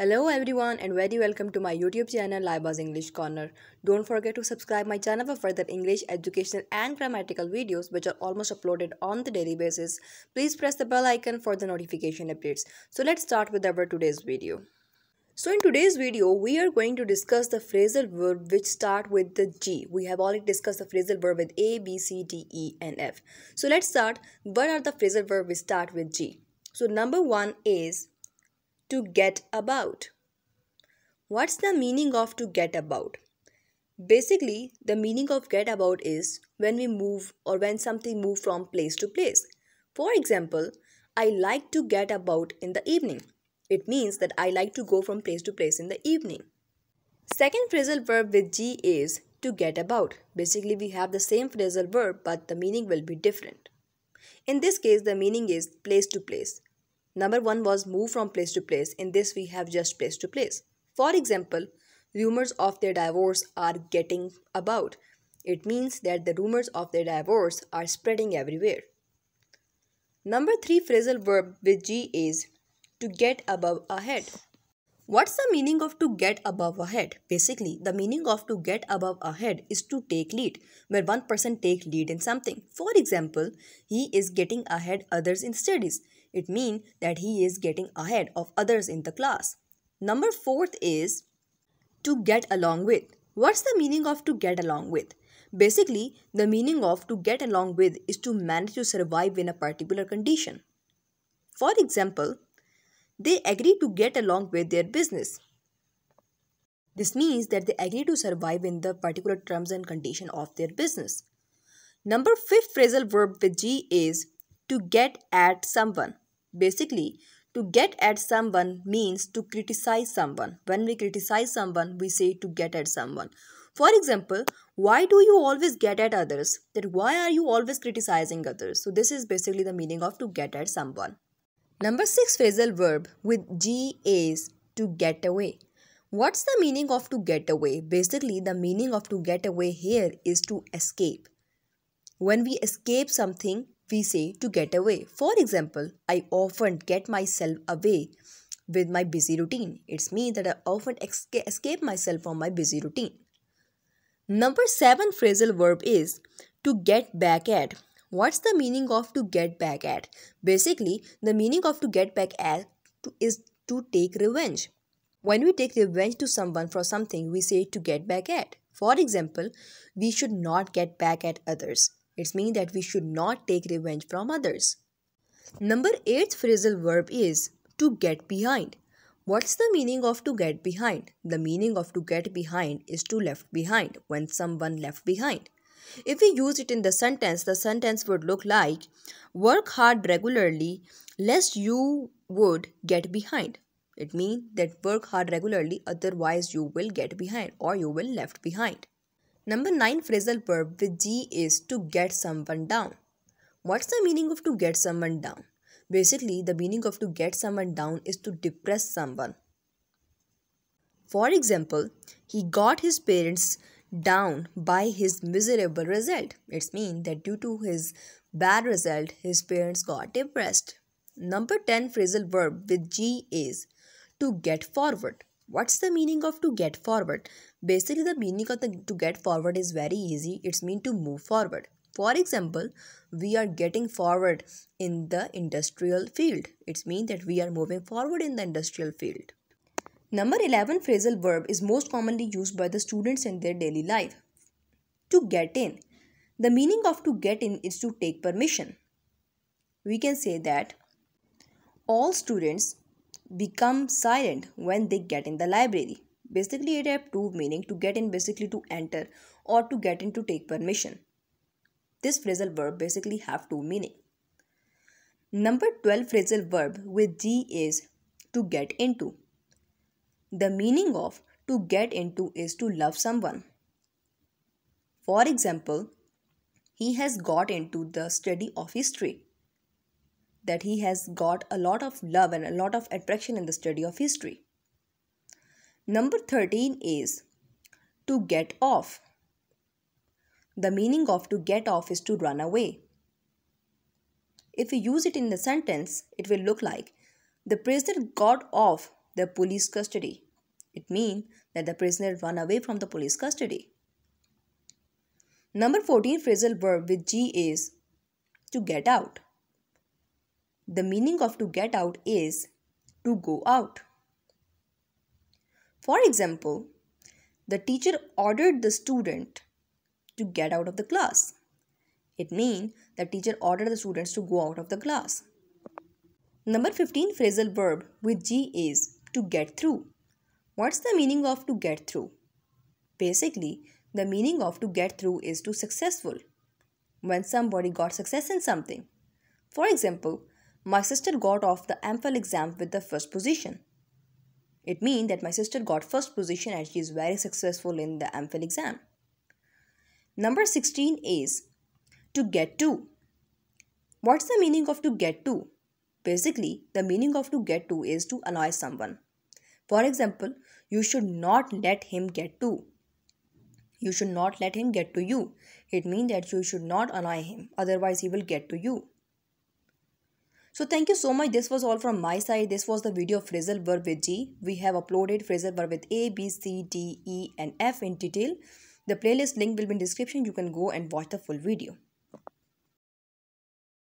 Hello everyone and very welcome to my YouTube channel Laiba's English Corner. Don't forget to subscribe my channel for further English, educational and grammatical videos which are almost uploaded on the daily basis. Please press the bell icon for the notification updates. So let's start with our today's video. So in today's video, we are going to discuss the phrasal verb which start with the G. We have already discussed the phrasal verb with A, B, C, D, E and F. So let's start. What are the phrasal verb which start with G? So number one is to get about. What's the meaning of to get about? Basically, the meaning of get about is when we move or when something move from place to place. For example, I like to get about in the evening. It means that I like to go from place to place in the evening. Second phrasal verb with G is to get about. Basically, we have the same phrasal verb but the meaning will be different. In this case, the meaning is place to place. Number one was move from place to place. In this, we have just place to place. For example, rumors of their divorce are getting about. It means that the rumors of their divorce are spreading everywhere. Number three phrasal verb with G is to get above ahead. What's the meaning of to get above ahead? Basically, the meaning of to get above ahead is to take lead, where one person take lead in something. For example, he is getting ahead others in studies. It means that he is getting ahead of others in the class. Number fourth is to get along with. What's the meaning of to get along with? Basically, the meaning of to get along with is to manage to survive in a particular condition. For example, they agree to get along with their business. This means that they agree to survive in the particular terms and condition of their business. Number fifth phrasal verb with G is to get at someone. Basically, to get at someone means to criticize someone. When we criticize someone, we say to get at someone. For example, why do you always get at others? That why are you always criticizing others? So this is basically the meaning of to get at someone. Number 6 phrasal verb with G is to get away. What's the meaning of to get away? Basically, the meaning of to get away here is to escape. When we escape something, we say to get away. For example, I often get myself away with my busy routine. It's me that I often escape myself from my busy routine. Number seven phrasal verb is to get back at. What's the meaning of to get back at? Basically, the meaning of to get back at is to take revenge. When we take revenge to someone for something, we say to get back at. For example, we should not get back at others. It's means that we should not take revenge from others. Number 8th phrasal verb is to get behind. What's the meaning of to get behind? The meaning of to get behind is to left behind when someone left behind. If we use it in the sentence, the sentence would look like work hard regularly lest you would get behind. It means that work hard regularly otherwise you will get behind or you will left behind. Number 9 phrasal verb with G is to get someone down. What's the meaning of to get someone down? Basically, the meaning of to get someone down is to depress someone. For example, he got his parents down by his miserable result. It's mean that due to his bad result, his parents got depressed. Number 10 phrasal verb with G is to get forward. What's the meaning of to get forward? Basically, the meaning of the to get forward is very easy. It's mean to move forward. For example, we are getting forward in the industrial field. It's mean that we are moving forward in the industrial field. Number 11 phrasal verb is most commonly used by the students in their daily life. To get in. The meaning of to get in is to take permission. We can say that all students become silent when they get in the library. Basically, it have two meaning to get in basically to enter or to get in to take permission. This phrasal verb basically have two meaning. Number 12 phrasal verb with G is to get into. The meaning of to get into is to love someone. For example, he has got into the study of history that he has got a lot of love and a lot of attraction in the study of history. Number 13 is to get off. The meaning of to get off is to run away. If we use it in the sentence, it will look like the prisoner got off the police custody. It means that the prisoner run away from the police custody. Number 14 phrasal verb with G is to get out. The meaning of to get out is to go out. For example, the teacher ordered the student to get out of the class. It means the teacher ordered the students to go out of the class. Number 15 phrasal verb with G is to get through. What's the meaning of to get through? Basically, the meaning of to get through is to successful. When somebody got success in something. For example, my sister got off the MPhil exam with the first position. It means that my sister got first position and she is very successful in the MPhil exam. Number 16 is to get to. What's the meaning of to get to? Basically, the meaning of to get to is to annoy someone. For example, you should not let him get to. You should not let him get to you. It means that you should not annoy him, otherwise, he will get to you. So thank you so much. This was all from my side. This was the video of phrasal verb with G. We have uploaded phrasal verb with A, B, C, D, E and F in detail. The playlist link will be in description. You can go and watch the full video.